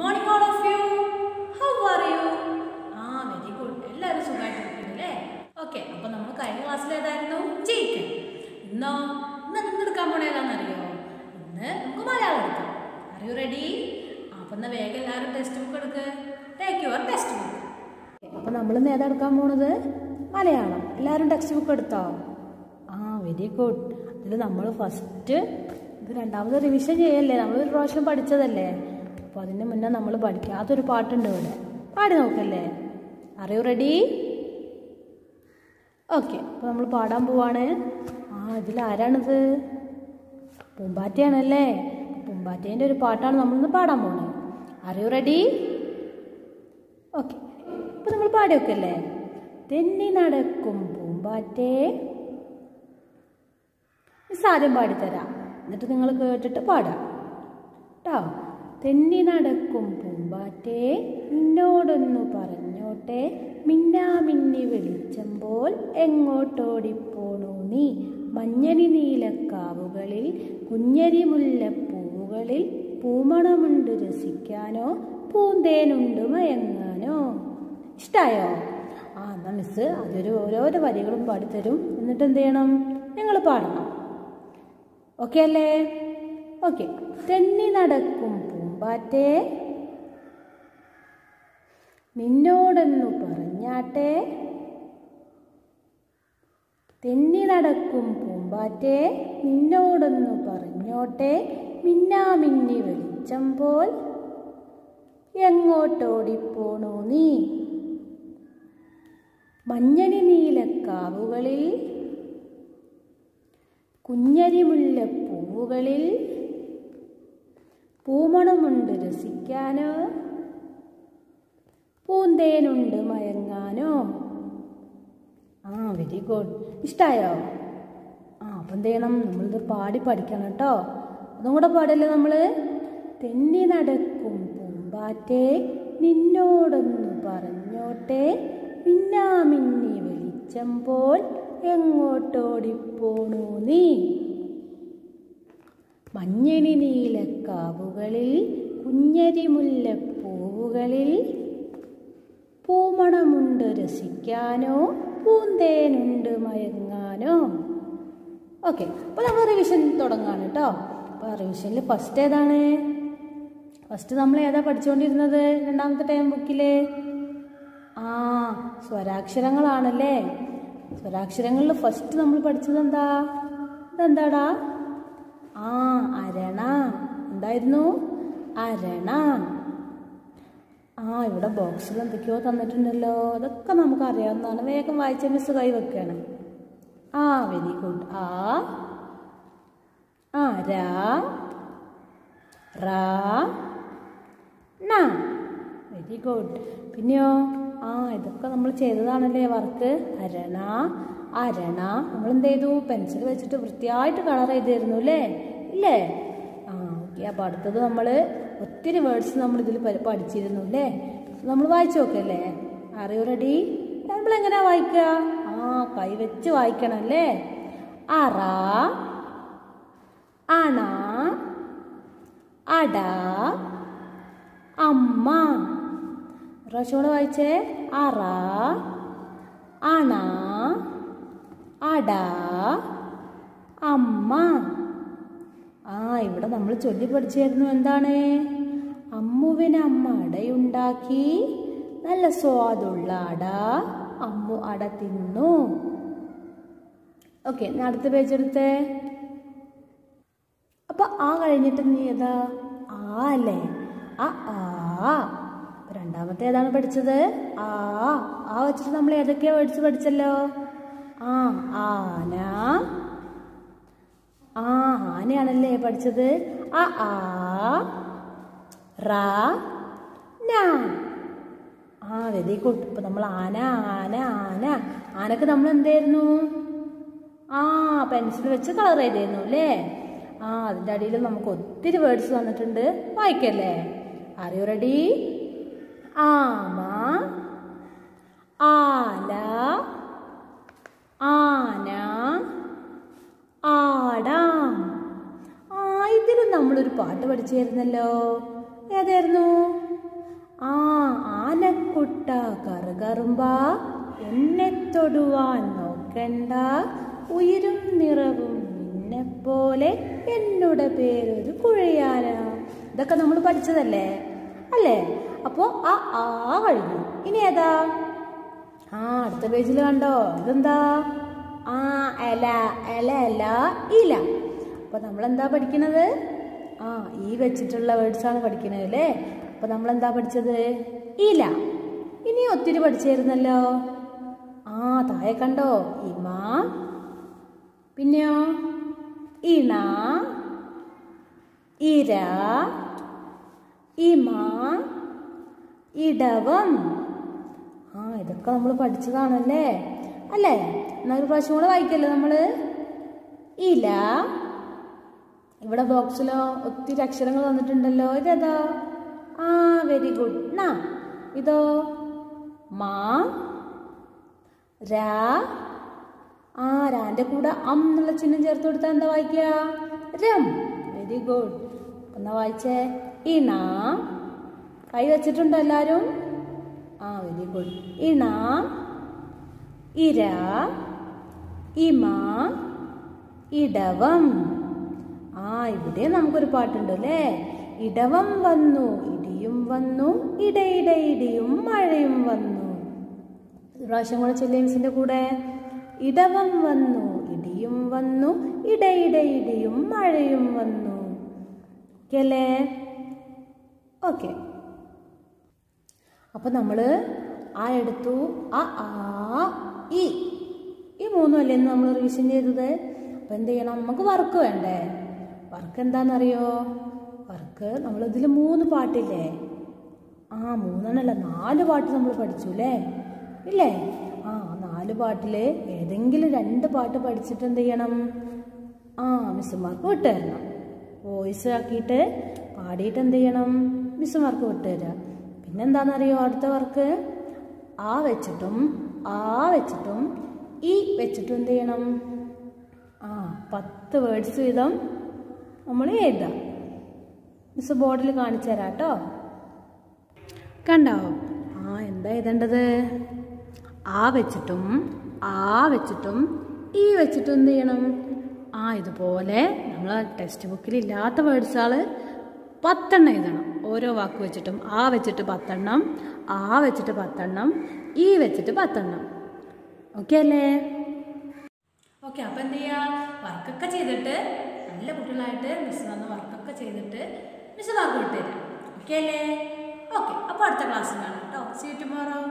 Morning all of you how are you ah very good എല്ലാവരും സുഖമായിട്ടിരിക്കുന്നു അല്ലേ okay അപ്പോൾ നമ്മൾ കഴിഞ്ഞ ക്ലാസ്സിൽ ഏതായിരുന്നു? ചിക്കൻ ഇന്നോ ഇന്ന് ഇന്ന് എടുക്കാൻ പോണ ഏതാണെന്നറിയോ? ഇന്ന് നമുക്ക് മലയാളം എടുക്കാം. ആർ യു റെഡി അപ്പം എന്നാൽ വേഗം എല്ലാവരും ടെക്സ്റ്റ് ബുക്ക് എടുക്ക്. ടേക്ക് യുവർ ടെക്സ്റ്റ് ബുക്ക് അപ്പോൾ നമ്മൾ ഇന്ന് ഏതാ എടുക്കാൻ പോണത്? മലയാളം. എല്ലാവരും ടെക്സ്റ്റ് ബുക്ക് എടുത്തോ? ആ വെരി ഗുഡ് ഇതിൽ നമ്മൾ ഫസ്റ്റ് ഇത് രണ്ടാമത് റിവിഷൻ ചെയ്യല്ലേ? നമ്മൾ ഒരു പ്രാവശ്യം പഠിച്ചതല്ലേ? അപ്പോൾ അതിന് മുന്നേ നമ്മൾ പഠിക്കുക അതൊരു പാട്ടുണ്ട് ഇവിടെ. പാടി നോക്കല്ലേ? അറിയൂ റെഡി ഓക്കെ അപ്പോൾ നമ്മൾ പാടാൻ പോവാണ്. ആ ഇതിൽ ആരാണിത്? പൂമ്പാറ്റയാണല്ലേ? പൂമ്പാറ്റേന്റെ ഒരു പാട്ടാണ് നമ്മളിന്ന് പാടാൻ പോകുന്നത് അറിയൂ റെഡി ഓക്കെ അപ്പോൾ നമ്മൾ പാടി വെക്കല്ലേ തെന്നി നടക്കും പൂമ്പാറ്റേ. മിസ് ആദ്യം പാടിത്തരാം. എന്നിട്ട് നിങ്ങൾ കേട്ടിട്ട് പാടാം. കേട്ടോ തെന്നി നടക്കും പൂമ്പാറ്റേ നിന്നോടൊന്നു പറഞ്ഞോട്ടെ. മിന്നാ മിന്നി പോൽ എങ്ങോട്ടോടിപ്പോണു നീ? മഞ്ഞരി നീലക്കാവുകളിൽ കുഞ്ഞരി മുല്ലപ്പൂവുകളിൽ പൂമണമുണ്ട് രസിക്കാനോ? പൂന്തേനുണ്ട് മയങ്ങാനോ? ഇഷ്ടായോ? ആ എന്നാ മിസ് അതൊരു ഓരോരോ വരികളും പാടിത്തരും. എന്നിട്ട് എന്ത് ചെയ്യണം? ഞങ്ങൾ പാടണം. ഓക്കെ അല്ലേ? ഓക്കെ തെന്നി നടക്കും പൂമ്പാറ്റേ നിന്നോടെന്നു പറഞ്ഞാട്ടെ. തെന്നി നടക്കും പൂമ്പാറ്റേ നിന്നോടൊന്നു പറഞ്ഞോട്ടെ. മിന്നാമിന്നി വെളിച്ചം പോൽ. എങ്ങോട്ടോടിപ്പോണോ നീ? മഞ്ഞണി നീലക്കാവുകളിൽ. കുഞ്ഞരി മുല്ലപ്പൂവുകളിൽ പൂമണമുണ്ട് രസിക്കാനോ? പൂന്തേനുണ്ട് മയങ്ങാനോ? ആ വെരി ഗുഡ് ഇഷ്ടായോ? ആ അപ്പം എന്ത് നമ്മളിത് പാടി പഠിക്കണം കേട്ടോ. അതും കൂടെ പാടല്ലേ നമ്മൾ തെന്നി നടക്കും പൂമ്പാറ്റേ നിന്നോടൊന്നു പറഞ്ഞോട്ടെ. മിന്നാമിന്നി വെളിച്ചം പോൽ എങ്ങോട്ടോടിപ്പോണു നീ? മഞ്ഞണി നീലക്കാവുകളിൽ കുഞ്ഞരി മുല്ലപ്പൂവുകളിൽ പൂമണമുണ്ട് രസിക്കാനോ പൂന്തേനുണ്ട് മയങ്ങാനോ. ഓക്കെ അപ്പോൾ നമ്മൾ റിവിഷൻ തുടങ്ങാണ് കേട്ടോ അപ്പോൾ റിവിഷനിൽ ഫസ്റ്റ് ഏതാണ്? ഫസ്റ്റ് നമ്മൾ ഏതാ പഠിച്ചുകൊണ്ടിരുന്നത് രണ്ടാമത്തെ ടൈം ബുക്കിൽ ആ സ്വരാക്ഷരങ്ങളാണല്ലേ? സ്വരാക്ഷരങ്ങളിൽ ഫസ്റ്റ് നമ്മൾ പഠിച്ചത് എന്താ? ഇതെന്താടാ? ആ അരണ. എന്തായിരുന്നു? അരണ. ആ ഇവിടെ ബോക്സിൽ എന്തൊക്കെയോ തന്നിട്ടുണ്ടല്ലോ. അതൊക്കെ നമുക്ക് അറിയാവുന്നതാണ് വേഗം വായിച്ച മിസ് കൈ വെക്കുകയാണ് ആ വെരി ഗുഡ് ആ ആ രാ റാ ന വെരി ഗുഡ് പിന്നെയോ? ആ ഇതൊക്കെ നമ്മൾ ചെയ്തതാണല്ലേ വർക്ക് അരണ അരണ നമ്മൾ എന്ത് ചെയ്തു പെൻസിൽ വെച്ചിട്ട് വൃത്തിയായിട്ട് കളർ ചെയ്തിരുന്നു അല്ലേ ഇല്ലേ ആ ഓക്കെ അപ്പോൾ അടുത്തത് നമ്മൾ ഒത്തിരി വേർഡ്സ് നമ്മൾ ഇതിൽ പഠിച്ചിരുന്നു അല്ലേ നമ്മൾ വായിച്ചു നോക്കല്ലേ? അറിയോ റെഡി നമ്മൾ എങ്ങനെയാ വായിക്കുക ആ കൈ വെച്ച് വായിക്കണം അല്ലേ അറ അണ അട അമ്മ. പ്രാവശ്യം കൂടെ വായിച്ചേ. അറ അണ അട അമ്മ. ആ ഇവിടെ നമ്മൾ ചൊല്ലി പഠിച്ചായിരുന്നു എന്താണ്? അമ്മുവിന് അമ്മ അടയുണ്ടാക്കി. നല്ല സ്വാദുള്ള അട അമ്മു അട തിന്നു. ഓക്കെ അടുത്ത പേജ് എടുത്തേ. അപ്പൊ ആ കഴിഞ്ഞിട്ട് നീ ഏതാ? ആ അല്ലേ? ആ ആ. രണ്ടാമത്തെ ഏതാണ് പഠിച്ചത്? ആ ആ വെച്ചിട്ട് നമ്മൾ ഏതൊക്കെയാ പഠിച്ചു പഠിച്ചല്ലോ? ആ ആന. ആ ആനയാണല്ലേ പഠിച്ചത്? ആ ആ റ ആ വെരി ഗുഡ്. ഇപ്പൊ നമ്മൾ ആന ആന ആന. ആനക്ക് നമ്മൾ എന്തായിരുന്നു ആ പെൻസിൽ വെച്ച് കളർ ചെയ്തിരുന്നു അല്ലേ? ആ അതിന്റെ അടിയിൽ നമുക്ക് ഒത്തിരി വേർഡ്സ് തന്നിട്ടുണ്ട് വായിക്കല്ലേ? അറിയോ റെഡി ആമ ആല ആന ആടാം ആ ഇതിലും നമ്മളൊരു പാട്ട് പഠിച്ചായിരുന്നല്ലോ ഏതായിരുന്നു? ആ ആനക്കുട്ട കറുകറുമ്പ എന്നെ തൊടുവാൻ നോക്കണ്ട. ഉയരും നിറവും നിന്നെപ്പോലെ എന്നോട് പേരൊരു കുഴയാന. ഇതൊക്കെ നമ്മൾ പഠിച്ചതല്ലേ? അല്ലേ? അപ്പോൾ ആ ആ കഴിഞ്ഞു ഇനി ഏതാ? ആ അടുത്ത പേജിൽ കണ്ടോ? ഇതെന്താ ആ എല എല എല ഇല. അപ്പൊ നമ്മൾ എന്താ പഠിക്കുന്നത് ആ ഈ വെച്ചിട്ടുള്ള വേർഡ്സ് ആണ് പഠിക്കുന്നത് അല്ലേ? അപ്പൊ നമ്മൾ എന്താ പഠിച്ചത്? ഇല. ഇനി ഒത്തിരി പഠിച്ചായിരുന്നല്ലോ. ആ താഴെ കണ്ടോ? ഇമ. പിന്നെയോ? ഇണ. ഇര. ഇമ. ഇടവം. ആ ഇതൊക്കെ നമ്മൾ പഠിച്ചതാണല്ലേ അല്ലേ? എന്നാൽ ഒരു പ്രാവശ്യം കൂടെ വായിക്കല്ലേ നമ്മൾ ഇല. ഇവിടെ ബോക്സിലോ ഒത്തിരി അക്ഷരങ്ങൾ വന്നിട്ടുണ്ടല്ലോ. ഇതേതാ? ആ വെരി ഗുഡ് നാ ഇതോ? മാ രാ ആ രാന്റെ കൂടെ അം എന്നുള്ള ചിഹ്നം ചേർത്ത് കൊടുത്താൽ എന്താ വായിക്കുക രം. വെരി ഗുഡ് എന്നാ വായിച്ചേ? ഇണ കൈ വെച്ചിട്ടുണ്ടോ എല്ലാവരും ആ വെരി ഗുഡ് ഇണ ഇര ഇമ ഇടവം. ആ ഇവിടെ നമുക്കൊരു പാട്ടുണ്ട് അല്ലേ ഇടവം വന്നു ഇടിയും വന്നു ഇടയിടെ ഇടിയും മഴയും വന്നു. പ്രാവശ്യം കൂടെ ചെല്ലിയംസിന്റെ കൂടെ. ഇടവം വന്നു ഇടിയും വന്നു ഇടയിടെ ഇടിയും മഴയും വന്നു. ഓക്കെ അല്ലേ? ഓക്കെ. അപ്പൊ നമ്മൾ ആ എടുത്തു ആ ആ ഈ. ഈ മൂന്നും അല്ലേ നമ്മൾ റിവിഷൻ ചെയ്തത്? അപ്പൊ എന്ത് ചെയ്യണം? നമുക്ക് വർക്ക് വേണ്ടേ? വർക്ക് എന്താണെന്നറിയോ വർക്ക് നമ്മൾ ഇതിൽ മൂന്ന് പാട്ടില്ലേ? ആ മൂന്നെണ്ണല്ല നാല് പാട്ട് നമ്മൾ പഠിച്ചു അല്ലേ ഇല്ലേ? ആ നാല് പാട്ടിൽ ഏതെങ്കിലും രണ്ട് പാട്ട് പഠിച്ചിട്ട് എന്ത് ചെയ്യണം? ആ മിസ്സുമാർക്ക് വിട്ടുതരണം. വോയിസ് ആക്കിയിട്ട് പാടിയിട്ട് എന്ത് ചെയ്യണം? മിസ്സുമാർക്ക് വിട്ടുതരാം. പിന്നെന്താണെന്നറിയോ അടുത്ത വർക്ക്? ആ വെച്ചിട്ടും ആ വെച്ചിട്ടും ഈ വെച്ചിട്ടും എന്ത് ചെയ്യണം? ആ പത്ത് വേർഡ്സ് വീതം നമ്മൾ എഴുതാം. മിസ് ബോർഡിൽ കാണിച്ചു തരാം കേട്ടോ. കണ്ടോ? ആ എന്താ എഴുതേണ്ടത്? ആ വെച്ചിട്ടും ആ വെച്ചിട്ടും ഈ വെച്ചിട്ടും എന്ത് ചെയ്യണം? ആ ഇതുപോലെ നമ്മൾ ടെക്സ്റ്റ് ബുക്കിൽ ഇല്ലാത്ത വേർഡ്സുകൾ പത്തെണ്ണം എഴുതണം. ഓരോ വാക്ക് വെച്ചിട്ടും ആ വെച്ചിട്ട് പത്തെണ്ണം ആ വെച്ചിട്ട് പത്തെണ്ണം ഈ വെച്ചിട്ട് പത്തെണ്ണം. ഓക്കെ അല്ലേ? ഓക്കെ അപ്പം എന്ത് ചെയ്യുക വർക്കൊക്കെ ചെയ്തിട്ട് നല്ല കുട്ടികളായിട്ട് മിസ് വന്ന് വർക്കൊക്കെ ചെയ്തിട്ട് മിസ് മാർക്ക് വിട്ടുതരാം ഓക്കെ അല്ലേ? ഓക്കെ അപ്പോൾ അടുത്ത ക്ലാസ്സിൽ കാണാം കേട്ടോ സീറ്റ് മാറാം